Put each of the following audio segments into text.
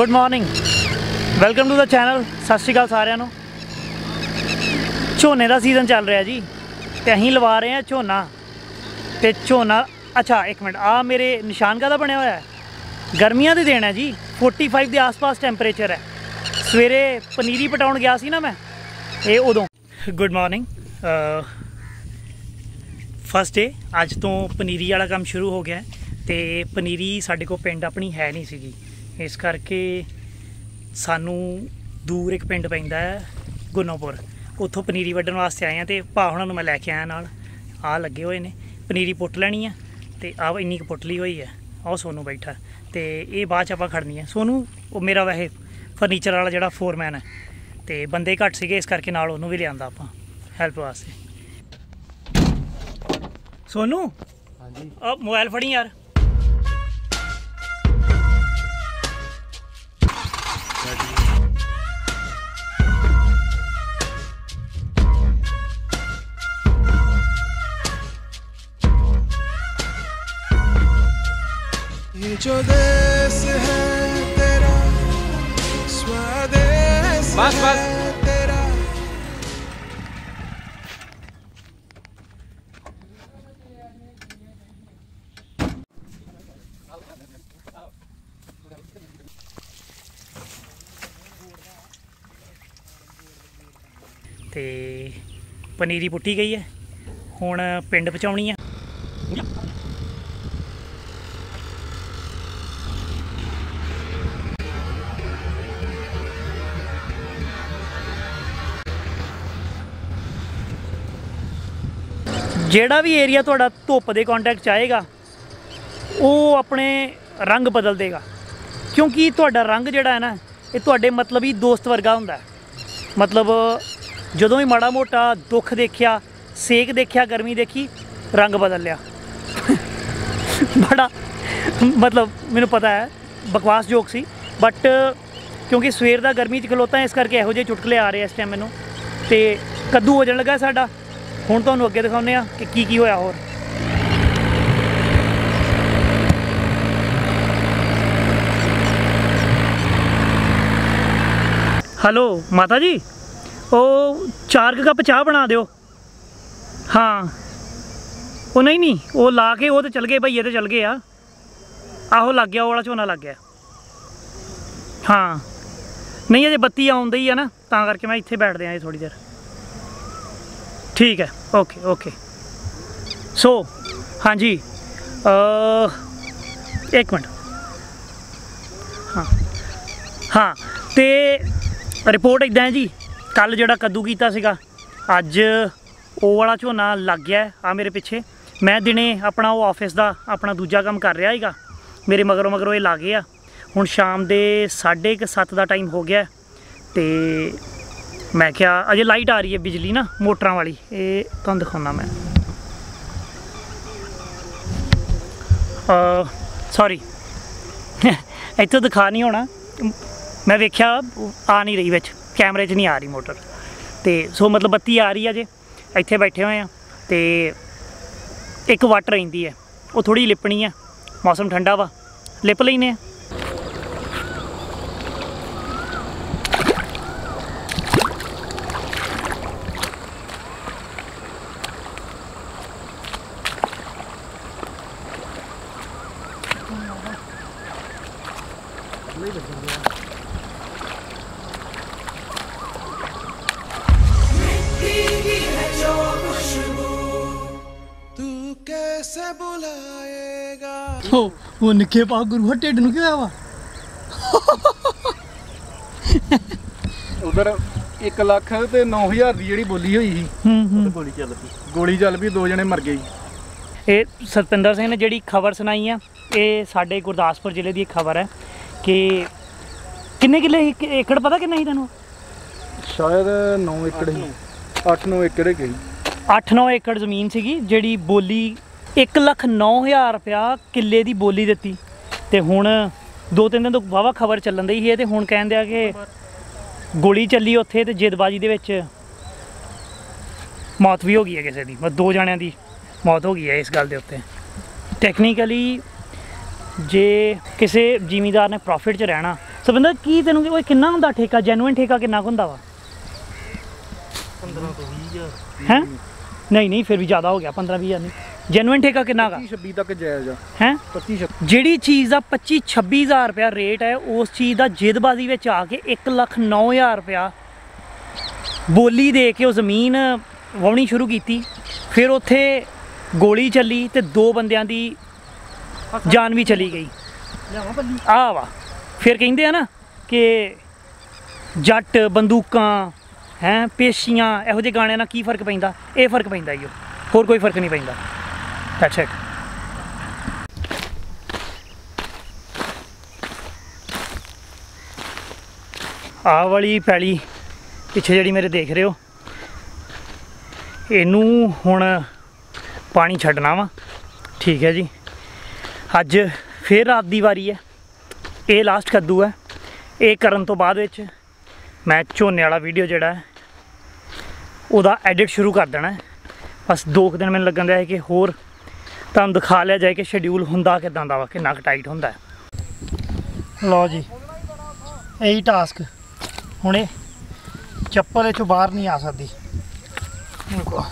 Good morning welcome to the channel ਸਤਿ ਸ਼੍ਰੀ ਅਕਾਲ ਸਾਰਿਆਂ ਨੂੰ। ਝੋਨੇ ਦਾ ਸੀਜ਼ਨ ਚੱਲ ਰਿਹਾ ਜੀ। ਤੇ ਅਸੀਂ ਲਵਾ ਰਹੇ ਹਾਂ ਝੋਨਾ। ਤੇ ਝੋਨਾ, ਅੱਛਾ, ਇੱਕ ਮਿੰਟ। ਆ ਮੇਰੇ ਨਿਸ਼ਾਨ ਕਾਹਦਾ ਬਣਿਆ ਹੋਇਆ ਹੈ? ਗਰਮੀਆਂ ਦੇ ਦਿਨ ਹੈ ਜੀ। 45 ਦੇ ਆਸ-ਪਾਸ ਟੈਂਪਰੇਚਰ ਹੈ। ਸਵੇਰੇ ਪਨੀਰੀ ਪਟਾਉਣ ਗਿਆ ਸੀ ਨਾ ਮੈਂ। ਇਹ ਉਦੋਂ। ਗੁੱਡ ਮਾਰਨਿੰਗ ਫਸਟ ਡੇ ਅੱਜ ਤੋਂ ਪਨੀਰੀ ਵਾਲਾ ਕੰਮ ਸ਼ੁਰੂ ਹੋ ਗਿਆ ਹੈ। ਤੇ ਪਨੀਰੀ ਸਾਡੇ ਕੋਲ ਪਿੰਡ ਆਪਣੀ ਹੈ ਨਹੀਂ ਸੀਗੀ। ਇਸ ਕਰਕੇ ਸਾਨੂੰ ਦੂਰ ਇੱਕ ਪਿੰਡ ਪੈਂਦਾ ਹੈ ਗੁੰਨੋਪੁਰ। ਉੱਥੋਂ ਪਨੀਰੀ ਵੱਢਣ ਵਾਸਤੇ ਆਏ ਆ ਤੇ ਭਾ ਹੁਣਾਂ ਨੂੰ ਮੈਂ ਲੈ ਕੇ ਆਇਆ ਨਾਲ। ਆ ਲੱਗੇ ਹੋਏ ਨੇ। ਪਨੀਰੀ ਪੁੱਟ ਲੈਣੀ ਆ ਤੇ ਆ ਇੰਨੀ ਕੁ ਪੁੱਟ ਲਈ ਹੋਈ ਹੈ ਆਹ ਸੋਨੂੰ ਬੈਠਾ। ਤੇ ਇਹ ਬਾਅਦ ਚ ਆਪਾਂ ਖੜਨੀ ਹੈ ਸੋਨੂੰ ਉਹ ਮੇਰਾ ਵੈਸੇ ਫਰਨੀਚਰ ਵਾਲਾ ਜਿਹੜਾ ਫੋਰਮੈਨ ਹੈ ਤੇ ਬੰਦੇ ਘੱਟ ਸੀਗੇ ਇਸ ਕਰਕੇ ਨਾਲ ਉਹਨੂੰ ਵੀ ਲਿਆਂਦਾ ਆਪਾਂ ਹੈਲਪ ਵਾਸਤੇ। ਸੋਨੂੰ? ਹਾਂਜੀ। ਆ ਮੋਬਾਈਲ ਫੜੀ ਯਾਰ। जो देश है तेरा स्वदेश बस, बस। है तेरा ਤੇ ਪਨੀਰੀ ਪੁੱਟੀ ਗਈ ਹੈ ਹੁਣ ਪਿੰਡ ਪਹੁੰਚਾਉਣੀ ਆ ਜਿਹੜਾ ਵੀ ਏਰੀਆ ਤੁਹਾਡਾ ਧੁੱਪ ਦੇ ਕੰਟੈਕਟ ਚ ਆਏਗਾ, ਉਹ ਆਪਣੇ ਰੰਗ ਬਦਲ ਦੇਗਾ। ਕਿਉਂਕਿ ਤੁਹਾਡਾ ਰੰਗ ਜਿਹੜਾ ਹੈ ਨਾ, ਇਹ ਤੁਹਾਡੇ ਮਤਲਬ ਹੀ ਦੋਸਤ ਵਰਗਾ ਹੁੰਦਾ ਮਤਲਬ ਜਦੋਂ ਵੀ ਮਾੜਾ ਮੋਟਾ ਦੁੱਖ ਦੇਖਿਆ, ਸੇਕ ਦੇਖਿਆ, ਗਰਮੀ ਦੇਖੀ, ਰੰਗ ਬਦਲ ਲਿਆ। ਬੜਾ, ਮਤਲਬ ਮੈਨੂੰ ਪਤਾ ਹੈ, ਬਕਵਾਸ ਜੋਕ ਸੀ। ਬਟ ਕਿਉਂਕਿ ਸਵੇਰ ਦਾ ਗਰਮੀ 'ਚ ਖਲੋਤਾ, ਇਸ ਕਰਕੇ ਇਹੋ ਜਿਹੇ ਚੁਟਕਲੇ ਆ ਰਹੇ ਇਸ ਟਾਈਮ ਮੈਨੂੰ। ਤੇ ਕੱਦੂ ਹੋ ਜਾਣ ਲੱਗਾ ਸਾਡਾ। ਹੁਣ ਤੁਹਾਨੂੰ ਅੱਗੇ ਦਿਖਾਉਂਦੇ ਆ ਕਿ ਕੀ ਕੀ ਹੋਇਆ ਹੋਰ। ਹੈਲੋ ਮਾਤਾ ਜੀ? ਉਹ ਚਾਰ ਕੁ ਕੱਪ ਚਾਹ ਬਣਾ ਦਿਓ। ਹਾਂ। ਉਹ ਨਹੀਂ ਨਹੀਂ, ਉਹ ਲਾ ਕੇ ਉਹ ਤੇ ਚਲ ਗਏ ਭਈਏ ਤੇ ਚਲ ਗਏ ਆ। ਆਹੋ ਲੱਗ ਗਿਆ, ਉਹ ਵਾਲਾ ਝੋਨਾ ਲੱਗ ਗਿਆ। ਹਾਂ। ਨਹੀਂ, ਅਜੇ ਬੱਤੀ ਆਉਂਦੀ ਹੀ ਆ ਨਾ, ਤਾਂ ਕਰਕੇ ਮੈਂ ਇੱਥੇ ਬੈਠਦੇ ਆਂ ਥੋੜੀ ਦੇਰ। ਠੀਕ ਹੈ ਓਕੇ ਓਕੇ ਸੋ ਹਾਂਜੀ ਅ ਇੱਕ ਮਿੰਟ। ਹਾਂ ਹਾਂ, ਤੇ ਰਿਪੋਰਟ ਇਦਾਂ ਹੈ ਜੀ ਕੱਲ ਜਿਹੜਾ ਕੱਦੂ ਕੀਤਾ ਸੀਗਾ, ਅੱਜ ਉਹ ਵਾਲਾ ਝੋਨਾ ਲੱਗ ਗਿਆ ਆ ਮੇਰੇ ਪਿੱਛੇ। ਮੈਂ ਦਿਨੇ ਆਪਣਾ ਉਹ ਆਫਿਸ ਦਾ ਆਪਣਾ ਦੂਜਾ ਕੰਮ ਕਰ ਰਿਹਾ ਸੀਗਾ, ਮੇਰੇ ਮਗਰੋਂ ਮਗਰੋਂ ਇਹ ਲੱਗ ਗਿਆ। ਹੁਣ ਸ਼ਾਮ ਦੇ 7:30 ਦਾ ਟਾਈਮ ਹੋ ਗਿਆ ਤੇ ਮੈਂ ਕਿਹਾ, ਅਜੇ ਲਾਈਟ ਆ ਰਹੀ ਹੈ ਬਿਜਲੀ ਨਾ, ਮੋਟਰਾਂ ਵਾਲੀ। ਇਹ ਤੁਹਾਨੂੰ ਦਿਖਾਉਣਾ ਮੈਂ। ਅ ਸੌਰੀ ਇੱਥੋਂ ਦਿਖਾ ਨਹੀਂ ਹੋਣਾ। ਮੈਂ ਵੇਖਿਆ, ਆ ਨਹੀਂ ਰਹੀ ਵਿੱਚ। ਕੈਮਰੇ 'ਚ ਨਹੀਂ ਆ ਰਹੀ ਮੋਟਰ। ਤੇ ਸੋ ਮਤਲਬ ਬੱਤੀ ਆ ਰਹੀ ਹੈ ਜੇ ਇੱਥੇ ਬੈਠੇ ਹੋਏ ਆ। ਤੇ ਇੱਕ ਵੱਟ ਰਹਿੰਦੀ ਹੈ। ਉਹ ਥੋੜੀ ਲਿਪਣੀ ਹੈ। ਮੌਸਮ ਠੰਡਾ ਵਾ। ਲਿਪ ਲੈਨੇ ਆ। कैसे बुलाएगा ਉਹ ਉਹ ਨਿੱਕੇ ਪਾ ਗੁਰੂ ਢਿੱਡ ਨੂੰ ਕੀ ਹੋਇਆ ਵਾ ਉਧਰ 1 ਲੱਖ ਤੇ 9000 ਦੀ ਜਿਹੜੀ ਬੋਲੀ ਹੋਈ ਸੀ ਹੂੰ ਹੂੰ ਗੋਲੀ ਚੱਲ ਪਈ ਗੋਲੀ ਚੱਲ ਪਈ ਦੋ ਜਣੇ ਮਰ ਗਏ ਜੀ। ਇਹ ਸਤਪਿੰਦਰ ਸਿੰਘ ਨੇ ਜਿਹੜੀ ਖਬਰ ਸੁਣਾਈ ਆ ਇਹ ਸਾਡੇ ਗੁਰਦਾਸਪੁਰ ਜ਼ਿਲ੍ਹੇ ਦੀ ਇੱਕ ਖਬਰ ਹੈ ਕਿ ਕਿੰਨੇ ਕਿੱਲੇ ਸੀ? ਕਿ- ਏਕੜ ਪਤਾ ਕਿੰਨਾ ਸੀ ਤੈਨੂੰ ਸ਼ਾਇਦ 9 ਏਕੜ ਹੀ 8-9 ਏਕੜ ਹੈਗੇ ਜੀ 8-9 ਏਕੜ ਜ਼ਮੀਨ ਸੀਗੀ ਜਿਹੜੀ ਬੋਲੀ 1,09,000 ਰੁਪਇਆ ਕਿੱਲੇ ਦੀ ਬੋਲੀ ਦਿੱਤੀ। ਤੇ ਹੁਣ ਦੋ ਤਿੰਨ ਦਿਨ ਤੋਂ ਵਾਵਾ ਖਬਰ ਚੱਲਣ ਦੀ ਸੀ ਤੇ ਹੁਣ ਕਹਿੰਦੇ ਆ ਕਿ ਗੋਲੀ ਚੱਲੀ ਉੱਥੇ ਤੇ ਜਿੱਦਬਾਜੀ ਦੇ ਵਿੱਚ ਮੌਤ ਵੀ ਹੋ ਗਈ ਹੈ ਕਿਸੇ ਦੀ। ਮਤਲਬ ਦੋ ਜਣਿਆਂ ਦੀ ਮੌਤ ਹੋ ਗਈ ਹੈ ਇਸ ਗੱਲ ਦੇ ਉੱਤੇ। ਟੈਕਨੀਕਲੀ ਜੇ ਕਿਸੇ ਜ਼ਿਮੀਂਦਾਰ ਨੇ ਪ੍ਰੋਫਿਟ 'ਚ ਰਹਿਣਾ ਸਬੰਧਤ ਕੀ ਤੈਨੂੰ ਉਹ ਕਿੰਨਾ ਹੁੰਦਾ ਠੇਕਾ? ਜੈਨੂਇਨ ਠੇਕਾ ਕਿੰਨਾ ਹੁੰਦਾ ਵਾ? 15 ਤੋਂ 20000 ਹੈ? ਨਹੀਂ ਨਹੀਂ ਫਿਰ ਵੀ ਜ਼ਿਆਦਾ ਹੋ ਗਿਆ 15 20000 ਨਹੀਂ। ਜੈਨੂਇਨ ਠੇਕਾ ਕਿੰਨਾ ਗਾ? 26 ਤੱਕ ਜਾਇਜ਼ ਆ। ਹੈ? 25 26 ਜਿਹੜੀ ਚੀਜ਼ ਦਾ 25 26000 ਰੁਪਇਆ ਰੇਟ ਹੈ ਉਸ ਚੀਜ਼ ਦਾ ਜਿੱਦਬਾਜ਼ੀ ਵਿੱਚ ਆ ਕੇ 1,09,000 ਰੁਪਇਆ ਬੋਲੀ ਦੇ ਕੇ ਉਹ ਜ਼ਮੀਨ ਵਾਉਣੀ ਸ਼ੁਰੂ ਕੀਤੀ। ਫਿਰ ਉੱਥੇ ਗੋਲੀ ਚੱਲੀ ਤੇ ਦੋ ਬੰਦਿਆਂ ਦੀ ਜਾਨ ਵੀ ਚਲੀ ਗਈ। ਆ ਵਾ। ਫਿਰ ਕਹਿੰਦੇ ਆ ਨਾ ਕਿ ਜੱਟ ਬੰਦੂਕਾਂ ਹੈ ਪੇਸ਼ੀਆਂ ਇਹੋ ਜਿਹੇ ਗਾਣਿਆਂ ਨਾਲ ਕੀ ਫ਼ਰਕ ਪੈਂਦਾ? ਇਹ ਫ਼ਰਕ ਪੈਂਦਾ ਈ ਓ। ਹੋਰ ਕੋਈ ਫ਼ਰਕ ਨਹੀਂ ਪੈਂਦਾ। ਦੈਟਸ ਇਟ ਆਹ ਵਾਲੀ ਪੈਲੀ ਪਿੱਛੇ ਜਿਹੜੀ ਮੇਰੇ ਦੇਖ ਰਹੇ ਹੋ, ਇਹਨੂੰ ਹੁਣ ਪਾਣੀ ਛੱਡਣਾ ਵਾ। ਠੀਕ ਹੈ ਜੀ। ਅੱਜ ਫੇਰ ਰਾਤ ਦੀ ਵਾਰੀ ਹੈ। ਇਹ ਲਾਸਟ ਕੱਦੂ ਹੈ। ਇਹ ਕਰਨ ਤੋਂ ਬਾਅਦ ਵਿੱਚ ਮੈਂ ਝੋਨੇ ਵਾਲਾ ਵੀਡੀਓ ਜਿਹੜਾ ਹੈ, ਉਹਦਾ ਐਡਿਟ ਸ਼ੁਰੂ ਕਰ ਦੇਣਾ ਬਸ ਦੋ ਕੁ ਦਿਨ ਮੈਨੂੰ ਲੱਗਣ ਦਿਆ ਹੈ ਕਿ ਹੋਰ ਤੁਹਾਨੂੰ ਦਿਖਾ ਲਿਆ ਜਾਏ ਕਿ ਸ਼ਡਿਊਲ ਹੁੰਦਾ ਕਿਦਾਂ ਦਾ ਵਾ, ਕਿੰਨਾ ਕੁ ਟਾਈਟ ਹੁੰਦਾ। ਲਓ ਜੀ, ਇਹੀ ਟਾਸਕ ਹੁਣੇ ਚੱਪਲ ਇੱਥੋਂ ਬਾਹਰ ਨਹੀਂ ਆ ਸਕਦੀ। ਰੁਕੋ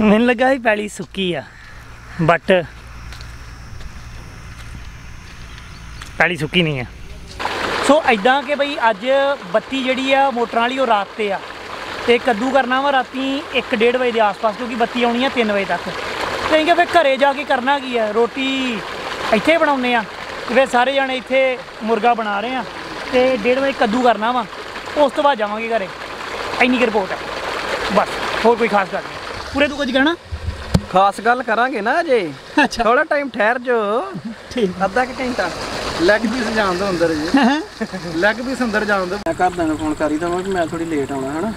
ਮੈਨੂੰ ਲੱਗਾ ਸੀ ਪੈਲੀ ਸੁੱਕੀ ਆ ਬਟ ਪੈਲੀ ਸੁੱਕੀ ਨਹੀਂ ਆ। ਸੋ ਐਦਾਂ ਕਿ ਬਈ ਅੱਜ ਬੱਤੀ ਜਿਹੜੀ ਆ, ਮੋਟਰਾਂ ਵਾਲੀ ਉਹ ਰਾਤ ਤੇ ਆ। ਤੇ ਕੱਦੂ ਕਰਨਾ ਵਾ ਰਾਤੀ 1:30 ਵਜੇ ਦੇ ਆਸ-ਪਾਸ ਕਿਉਂਕਿ ਬੱਤੀ ਆਉਣੀ ਆ 3 ਵਜੇ ਤੱਕ। ਤੇ ਕਿਹਾ ਫਿਰ ਘਰੇ ਜਾ ਕੇ ਕਰਨਾ ਕੀ ਆ? ਰੋਟੀ ਇੱਥੇ ਬਣਾਉਂਦੇ ਆ। ਫਿਰ ਸਾਰੇ ਜਾਣੇ ਇੱਥੇ ਮੁਰਗਾ ਬਣਾ ਰਹੇ ਆ। ਤੇ 1:30 ਵਜੇ ਕੱਦੂ ਕਰਨਾ ਵਾ। ਉਸ ਤੋਂ ਬਾਅਦ ਜਾਵਾਂਗੇ ਘਰੇ। ਇੰਨੀ ਕੁ ਰਿਪੋਰਟ ਹੈ ਬਸ, ਹੋਰ ਕੋਈ ਖਾਸ ਗੱਲ ਨਹੀਂ। ਪੂਰੇ ਤੂੰ ਕੁਝ ਕਹਿਣਾ? ਖਾਸ ਗੱਲ ਕਰਾਂਗੇ ਨਾ ਅਜੇ। ਅੱਛਾ। ਥੋੜਾ ਟਾਈਮ ਠਹਿਰ ਜੋ। ਠੀਕ। ਅੱਧਾ ਕਿ ਘੰਟਾ। ਲੈਗ ਪੀਸ ਜਾਣ ਦੋ ਅੰਦਰ ਜੀ ਲੈਗ ਪੀਸ ਅੰਦਰ ਜਾਣ ਦੋ ਮੈਂ ਘਰਦਿਆਂ ਨੂੰ ਫੋਨ ਕਰੀ ਦਵਾਂ ਕਿ ਮੈਂ ਥੋੜੀ ਲੇਟ ਆਉਣਾ ਹਨਾ?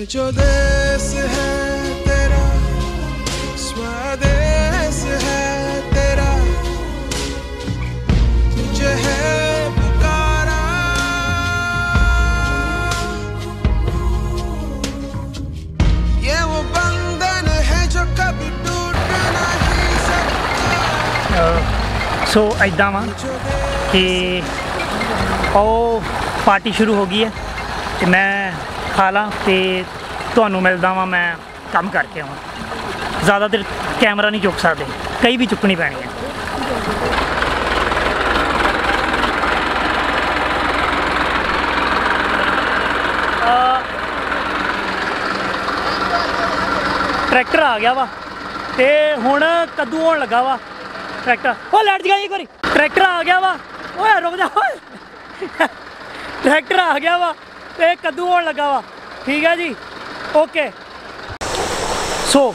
जो देश है तेरा, स्वदेश है तेरा। तुझे है पुकारा। है सो इदा वा कि पार्टी शुरू हो गई है। तो मैं ਖਾ ਲਾਂ ਤੇ ਤੁਹਾਨੂੰ ਮਿਲਦਾ ਵਾਂ ਮੈਂ ਕੰਮ ਕਰਕੇ ਆਵਾਂ। ਜ਼ਿਆਦਾ ਦੇਰ ਕੈਮਰਾ ਨਹੀਂ ਚੁੱਕ ਸਕਦੇ, ਕਈ ਵੀ ਚੁੱਕਣੀ ਪੈਣੀ ਹੈ ਟਰੈਕਟਰ ਆ ਗਿਆ ਵਾ ਤੇ ਹੁਣ ਕੱਦੂ ਹੋਣ ਲੱਗਾ ਵਾ ਟਰੈਕਟਰ। ਉਹ ਲੈਟ ਜਗਾ ਇੱਕ ਵਾਰੀ। ਟਰੈਕਟਰ ਆ ਗਿਆ ਵਾ। ਓਏ ਰੁਕ ਜਾ, ਓਏ। ਟਰੈਕਟਰ ਆ ਗਿਆ ਵਾ। ਤੇ ਕੱਦੂ ਹੋਣ ਲੱਗਾ ਵਾ। ਠੀਕ ਹੈ ਜੀ? ਓਕੇ ਸੋ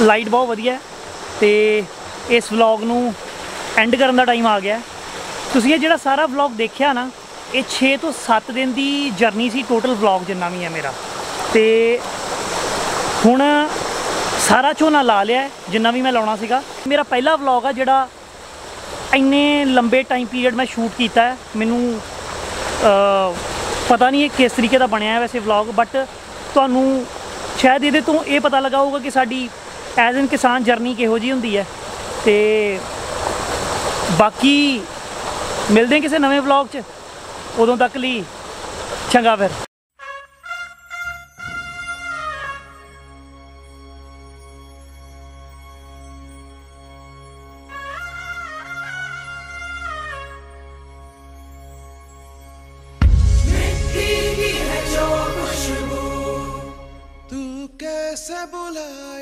ਲਾਈਟ ਬਹੁਤ ਵਧੀਆ ਹੈ ਤੇ ਇਸ ਵਲੌਗ ਨੂੰ ਐਂਡ ਕਰਨ ਦਾ ਟਾਈਮ ਆ ਗਿਆ ਤੁਸੀਂ ਇਹ ਜਿਹੜਾ ਸਾਰਾ ਵਲੌਗ ਦੇਖਿਆ ਨਾ, ਇਹ 6 ਤੋਂ 7 ਦਿਨ ਦੀ ਜਰਨੀ ਸੀ ਟੋਟਲ ਵਲੌਗ ਜਿੰਨਾ ਵੀ ਹੈ ਮੇਰਾ। ਤੇ ਹੁਣ ਸਾਰਾ ਝੋਨਾ ਲਾ ਲਿਆ ਜਿੰਨਾ ਵੀ ਮੈਂ ਲਾਉਣਾ ਸੀਗਾ। ਮੇਰਾ ਪਹਿਲਾ ਵਲੌਗ ਆ ਜਿਹੜਾ ਇੰਨੇ ਲੰਬੇ ਟਾਈਮ ਪੀਰੀਅਡ ਮੈਂ ਸ਼ੂਟ ਕੀਤਾ ਮੈਨੂੰ ਪਤਾ ਨਹੀਂ ਇਹ ਕਿਸ ਤਰੀਕੇ ਦਾ ਬਣਿਆ ਹੈ ਵੈਸੇ ਵਲੌਗ ਬਟ ਤੁਹਾਨੂੰ ਸ਼ਾਇਦ ਇਹਦੇ ਤੋਂ ਇਹ ਪਤਾ ਲੱਗਾ ਹੋਊਗਾ ਕਿ ਸਾਡੀ ਐਜ਼ ਐਨ ਕਿਸਾਨ ਜਰਨੀ ਕਿਹੋ ਜੀ ਹੁੰਦੀ ਹੈ। ਤੇ ਬਾਕੀ ਮਿਲਦੇ ਹਾਂ ਕਿਸੇ ਨਵੇਂ ਵਲੌਗ 'ਚ। ਉਦੋਂ ਤੱਕ ਲਈ ਚੰਗਾ ਫਿਰ। तू कैसे बुला